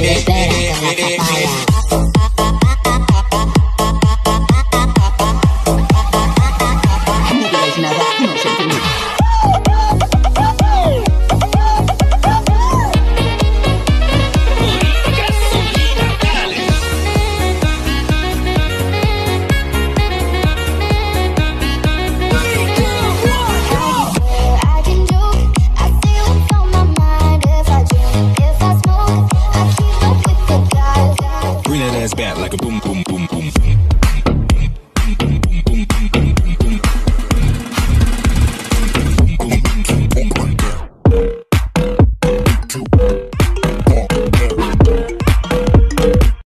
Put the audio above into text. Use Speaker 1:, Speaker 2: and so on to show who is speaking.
Speaker 1: Bebera con. Ass back like a boom, boom, boom, boom, boom.